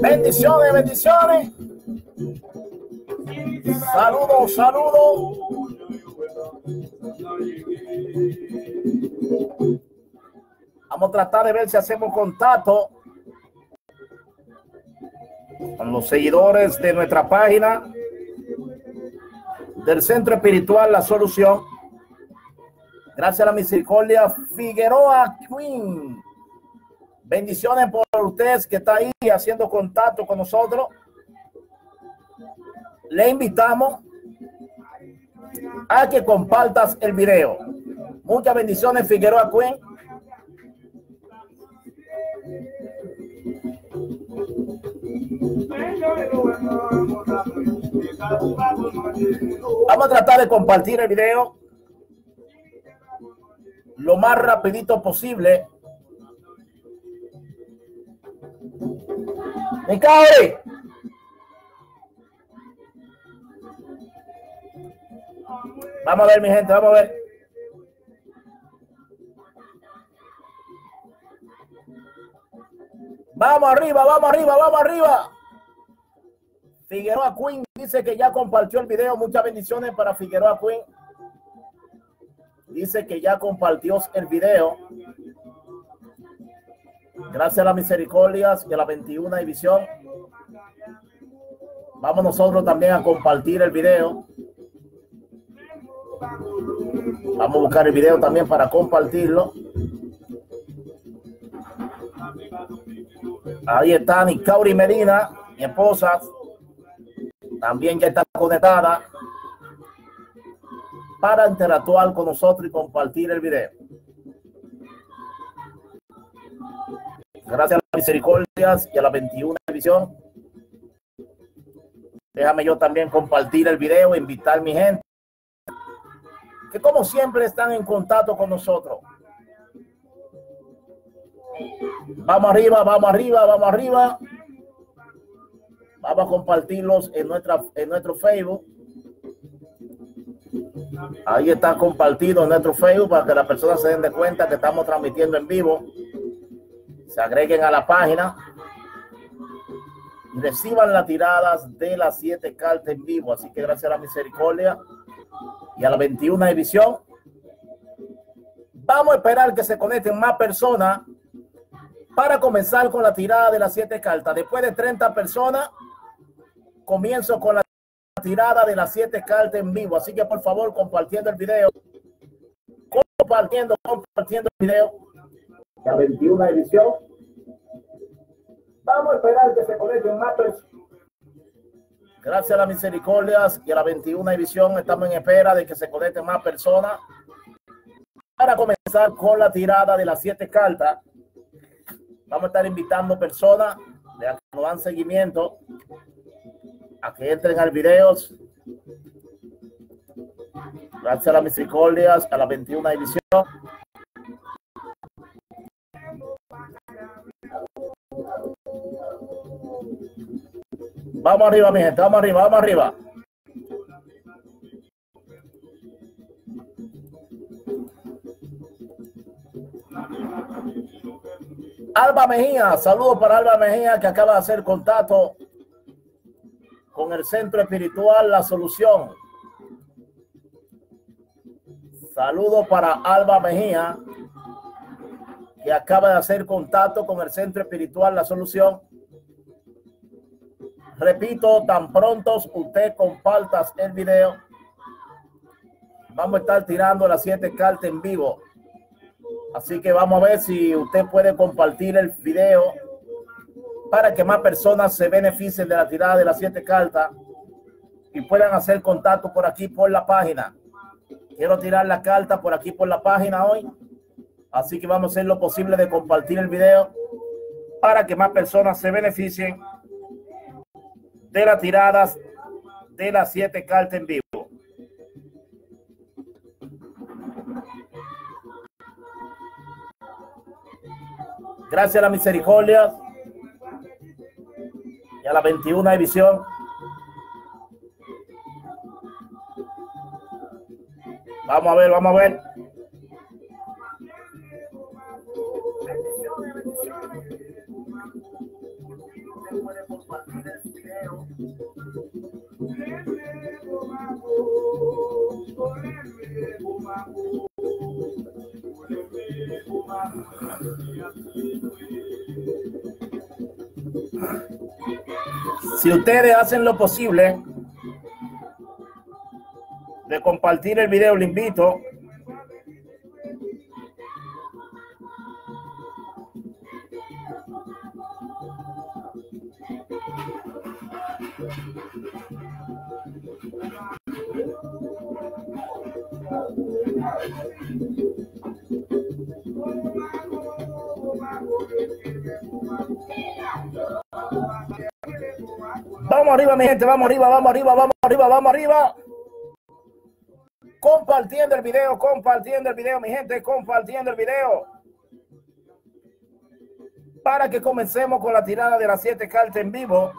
Bendiciones, bendiciones. Saludos, saludos. Vamos a tratar de ver si hacemos contacto con los seguidores de nuestra página del Centro Espiritual La Solución. Gracias a la misericordia Figueroa Queen. Bendiciones por ustedes que está ahí haciendo contacto con nosotros. Le invitamos a que compartas el video. Muchas bendiciones, Figueroa Queen. Vamos a tratar de compartir el video lo más rapidito posible. ¡Me cae! Vamos a ver, mi gente, vamos a ver. Vamos arriba, vamos arriba, vamos arriba. Figueroa Queen dice que ya compartió el video. Muchas bendiciones para Figueroa Queen. Dice que ya compartió el video. Gracias a las misericordias y a la 21 división. Vamos nosotros también a compartir el video. Vamos a buscar el video también para compartirlo. Ahí está Nicauri Medina, mi esposa. También ya está conectada para interactuar con nosotros y compartir el video. Gracias a las misericordias y a la 21 edición. Déjame yo también compartir el video invitar mi gente que como siempre están en contacto con nosotros. Vamos arriba, vamos arriba, vamos arriba. Vamos a compartirlos en, nuestra, en nuestro Facebook. Ahí está compartido en nuestro Facebook para que las personas se den de cuenta que estamos transmitiendo en vivo. Se agreguen a la página y reciban las tiradas de las siete cartas en vivo. Así que gracias a la misericordia y a la 21 división. Vamos a esperar que se conecten más personas para comenzar con la tirada de las siete cartas. Después de 30 personas, comienzo con la tirada de las siete cartas en vivo. Así que por favor, compartiendo el video. Compartiendo, compartiendo el video. La 21 edición. Vamos a esperar que se conecten más personas. Gracias a las misericordias y a la 21 edición estamos en espera de que se conecten más personas para comenzar con la tirada de las siete cartas. Vamos a estar invitando personas de que nos dan seguimiento a que entren al video. Gracias a las misericordias, a la 21 división. Vamos arriba, mi gente, vamos arriba, vamos arriba. Alba Mejía, saludos para Alba Mejía que acaba de hacer contacto con el Centro Espiritual La Solución. Saludos para Alba Mejía que acaba de hacer contacto con el Centro Espiritual La Solución. Repito, tan pronto usted compartas el video, vamos a estar tirando las siete cartas en vivo. Así que vamos a ver si usted puede compartir el video para que más personas se beneficien de la tirada de las siete cartas y puedan hacer contacto por aquí por la página. Quiero tirar la carta por aquí por la página hoy. Así que vamos a hacer lo posible de compartir el video para que más personas se beneficien de las tiradas de las siete cartas en vivo. Gracias a la misericordia y a la 21 división. Vamos a ver, vamos a ver. Si ustedes hacen lo posible de compartir el video, le invito Vamos arriba, mi gente, vamos arriba, vamos arriba, vamos arriba, vamos arriba. Compartiendo el video, compartiendo el video, mi gente, compartiendo el video. Para que comencemos con la tirada de las siete cartas en vivo.